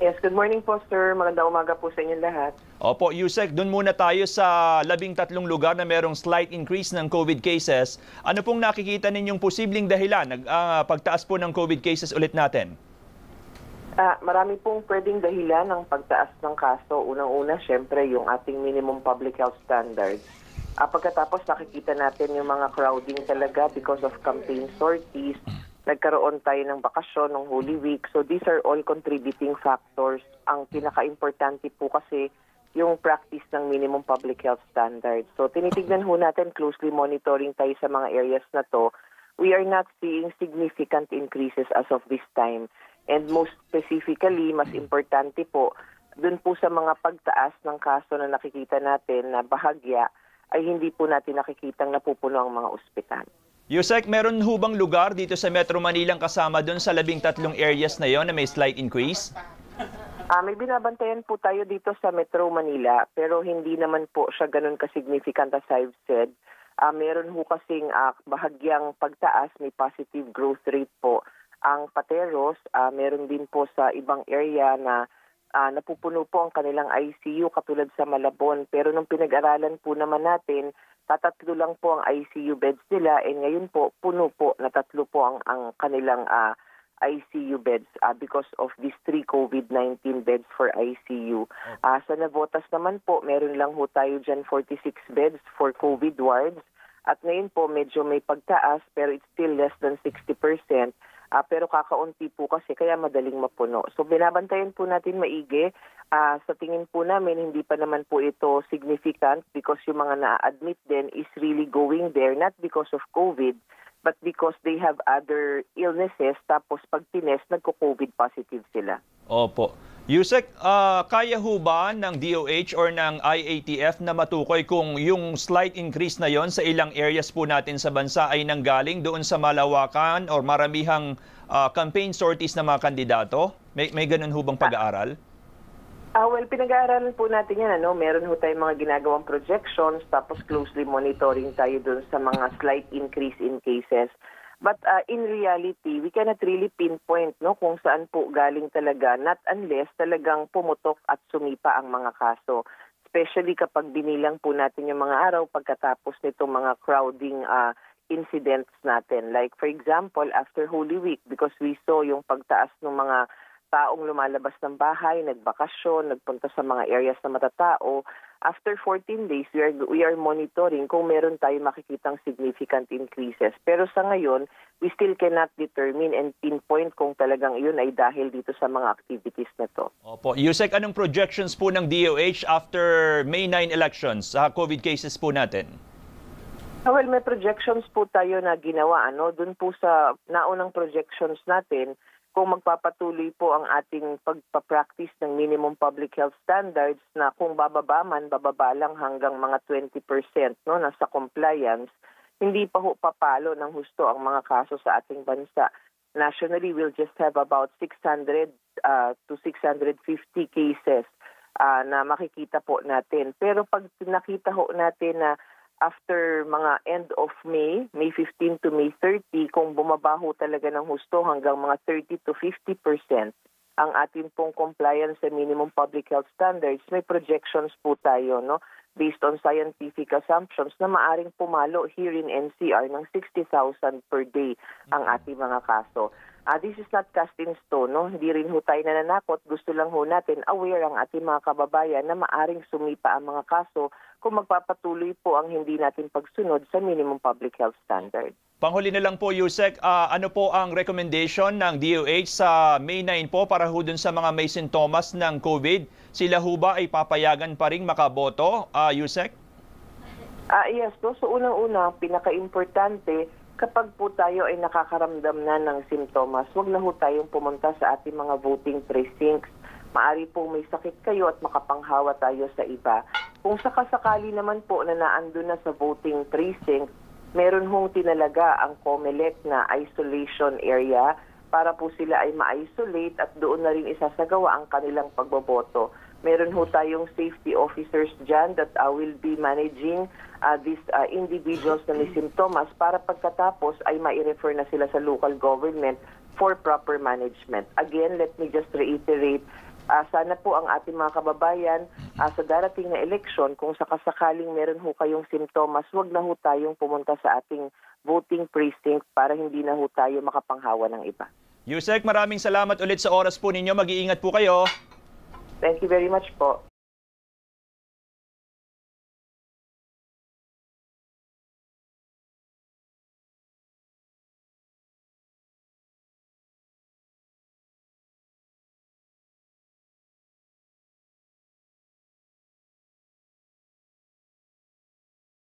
Yes, good morning po sir. Magandang umaga po sa inyong lahat. Opo, Yusek, doon muna tayo sa labing tatlong lugar na merong slight increase ng COVID cases. Ano pong nakikita ninyong posibleng dahilan ng uh, pagtaas po ng COVID cases ulit natin? Uh, marami pong pwedeng dahilan ng pagtaas ng kaso. Unang-una, syempre, yung ating minimum public health standards. Uh, pagkatapos nakikita natin yung mga crowding talaga because of campaign sorties, nagkaroon tayo ng bakasyon ng Holy Week. So these are all contributing factors. Ang pinaka-importante po kasi yung practice ng minimum public health standards. So tinitignan ho natin, closely monitoring tayo sa mga areas na to. We are not seeing significant increases as of this time. And most specifically, mas importante po, dun po sa mga pagtaas ng kaso na nakikita natin na bahagya, ay hindi po natin nakikitang napupuno ang mga ospital. Yusek, meron hubang lugar dito sa Metro Manila kasama doon sa labing tatlong areas na yon na may slight increase? Uh, may binabantayan po tayo dito sa Metro Manila pero hindi naman po siya ganun ka-significant as I've said. Uh, meron ho kasing uh, bahagyang pagtaas, may positive growth rate po. Ang Pateros, uh, meron din po sa ibang area na uh, napupuno po ang kanilang ICU katulad sa Malabon. Pero nung pinag-aralan po naman natin, tatatlo lang po ang ICU beds nila and ngayon po puno po na tatlo po ang, ang kanilang uh, ah, ICU beds uh, because of these three COVID-19 beds for ICU. Uh, sa Navotas naman po, meron lang ho tayo dyan 46 beds for COVID wards. At ngayon po, medyo may pagtaas pero it's still less than 60%. Uh, pero kakaunti po kasi kaya madaling mapuno. So binabantayan po natin maigi. Uh, sa tingin po namin hindi pa naman po ito significant because yung mga na-admit din is really going there not because of COVID but because they have other illnesses tapos pag tinest nagko-COVID positive sila. Opo. Yusek, uh, kaya ho ba ng DOH or ng IATF na matukoy kung yung slight increase na yon sa ilang areas po natin sa bansa ay nanggaling doon sa malawakan or maramihang uh, campaign sorties ng mga kandidato? May, may ganun ho bang pag-aaral? Uh, well, pinag-aaralan po natin yan. Ano? Meron ho tayong mga ginagawang projections tapos closely monitoring tayo doon sa mga slight increase in cases. But uh, in reality, we cannot really pinpoint no kung saan po galing talaga not unless talagang pumutok at sumipa ang mga kaso. Especially kapag binilang po natin yung mga araw pagkatapos nitong mga crowding uh, incidents natin. Like for example, after Holy Week because we saw yung pagtaas ng mga taong lumalabas ng bahay, nagbakasyon, nagpunta sa mga areas na matatao, after 14 days, we are, we are monitoring kung meron tayo makikitang significant increases. Pero sa ngayon, we still cannot determine and pinpoint kung talagang iyon ay dahil dito sa mga activities na to. Opo. Yusek, anong projections po ng DOH after May 9 elections sa COVID cases po natin? Ah, well, may projections po tayo na ginawa. Ano? Doon po sa naunang projections natin, kung magpapatuloy po ang ating pagpa-practice ng minimum public health standards na kung bababa man, bababa lang hanggang mga 20% no, nasa compliance, hindi pa ho papalo ng husto ang mga kaso sa ating bansa. Nationally, we'll just have about 600 uh, to 650 cases uh, na makikita po natin. Pero pag nakita ho natin na after mga end of May, May 15 to May 30, kung bumabaho talaga ng husto hanggang mga 30 to 50 percent ang ating pong compliance sa minimum public health standards, may projections po tayo, no? based on scientific assumptions na maaring pumalo here in NCR ng 60,000 per day ang mm-hmm. ating mga kaso. Uh, this is not cast in stone, no? Hindi rin ho tayo nananakot. Gusto lang ho natin aware ang ating mga kababayan na maaring sumipa ang mga kaso kung magpapatuloy po ang hindi natin pagsunod sa minimum public health standard. Panghuli na lang po, Yusek, uh, ano po ang recommendation ng DOH sa May 9 po para ho dun sa mga may sintomas ng COVID? Sila ho ba ay papayagan pa rin makaboto, uh, Yusek? Uh, yes, no? so unang-una, pinaka-importante, kapag po tayo ay nakakaramdam na ng simptomas, huwag na ho tayong pumunta sa ating mga voting precincts. Maari pong may sakit kayo at makapanghawa tayo sa iba. Kung sakasakali naman po na naando na sa voting precinct, meron hong tinalaga ang COMELEC na isolation area para po sila ay ma-isolate at doon na rin isasagawa ang kanilang pagboboto. Meron ho tayong safety officers dyan that uh, will be managing uh, these uh, individuals na may simptomas para pagkatapos ay mai-refer na sila sa local government for proper management. Again, let me just reiterate, Ah, sana po ang ating mga kababayan ah, sa darating na eleksyon, kung sakasakaling meron ho kayong simptomas, huwag na ho tayong pumunta sa ating voting precinct para hindi na ho tayo makapanghawa ng iba. Yusek, maraming salamat ulit sa oras po ninyo. Mag-iingat po kayo. Thank you very much po.